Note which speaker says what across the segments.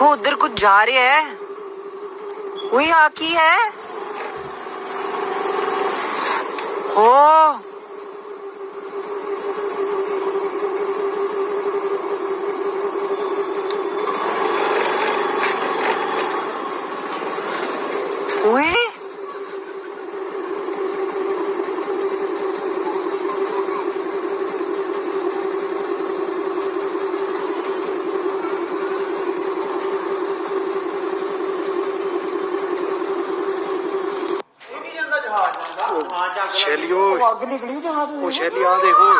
Speaker 1: वो उधर कुछ जा रहे है। वो यहाँ की है। ओ। Oui
Speaker 2: ਸ਼ੈਲੀਓ
Speaker 3: ਅੱਗ ਨਿਕਲੀ ਜਹਾਜ਼
Speaker 2: ਉਹ ਸ਼ੈਲੀ ਆ ਦੇਖੋ।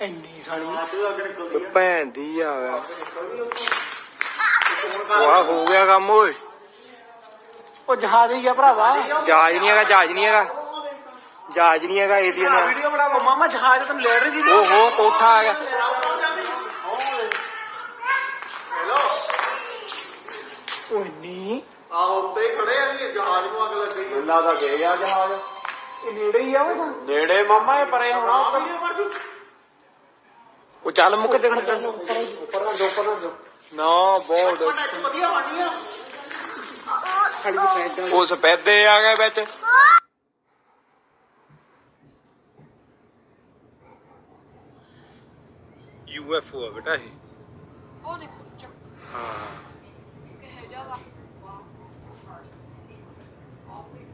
Speaker 3: ਇੰਨੀ ਸਾਲੀ।
Speaker 2: ਭੈਣ ਦੀ ਆ ਵਾਹ ਹੋ ਗਿਆ ਕੰਮ ਓਏ।
Speaker 3: ਉਹ ਜਹਾਜ਼ ਹੀ ਆ ਭਰਾਵਾ।
Speaker 2: ਜਹਾਜ਼ ਨਹੀਂ ਹੈਗਾ ਜਹਾਜ਼ ਨਹੀਂ ਹੈਗਾ। ਜਹਾਜ਼ ਨਹੀਂ ਹੈਗਾ ਏਲੀਅਨ ਆ।
Speaker 3: ਵੀਡੀਓ ਬਣਾ ਮਾਮਾ ਜਹਾਜ਼ ਤੈਨੂੰ ਲੈ ਰਹੀ ਜੀ
Speaker 2: ਓਹੋ ਕੋਠਾ ਆ ਗਿਆ।
Speaker 3: ਉਹ ਇੰਨੀ
Speaker 4: ਆ ਉੱਤੇ ਹੀ ਖੜੇ ਆ ਜੀ ਜਹਾਜ਼ ਨੂੰ ਅੱਗ ਲੱਗੀ ਅੱਲਾ ਦਾ ਗਏ ਆ ਜਹਾਜ਼?
Speaker 3: ਇਹ ਨੇੜੇ ਹੀ ਆ ਉਹ ਤਾਂ
Speaker 4: ਨੇੜੇ ਮਾਮਾ ਇਹ ਪਰੇ ਹੋਣਾ
Speaker 2: ਉਹ ਚੱਲ ਮੁੱਕ ਦੇ
Speaker 4: ਉੱਪਰ ਨਾ ਜੋ ਉੱਪਰ ਨਾ ਜੋ
Speaker 2: ਨਾ ਬਹੁਤ
Speaker 4: ਵਧੀਆ ਬਣੀ ਆ।
Speaker 2: ਉਹ ਸਪੈਦੇ ਆ ਗਏ ਵਿੱਚ। ਯੂਐਫਓ ਆ ਬੇਟਾ ਇਹ।
Speaker 5: ਉਹ ਦੇਖੋ ਚੱਕ।
Speaker 2: ਹਾਂ।
Speaker 5: all